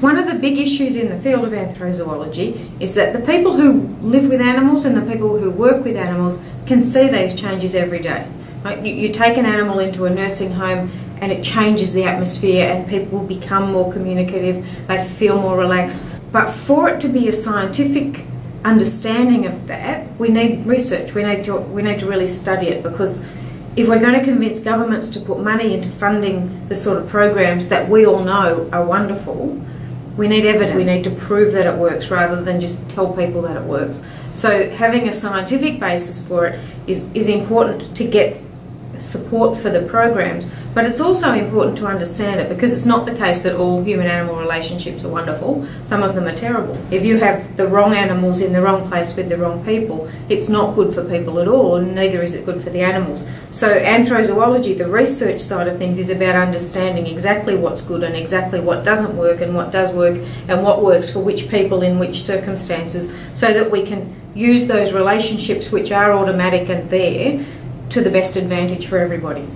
One of the big issues in the field of anthrozoology is that the people who live with animals and the people who work with animals can see these changes every day. Right? You, you take an animal into a nursing home and it changes the atmosphere and people become more communicative, they feel more relaxed. But for it to be a scientific understanding of that, we need research. We need to we need to really study it because if we're going to convince governments to put money into funding the sort of programs that we all know are wonderful, we need evidence. We need to prove that it works rather than just tell people that it works. So having a scientific basis for it is, is important to get support for the programs, but it's also important to understand it because it's not the case that all human animal relationships are wonderful. Some of them are terrible. If you have the wrong animals in the wrong place with the wrong people, it's not good for people at all, and neither is it good for the animals. So, anthrozoology, the research side of things, is about understanding exactly what's good and exactly what doesn't work and what does work and what works for which people in which circumstances so that we can use those relationships which are automatic and there to the best advantage for everybody.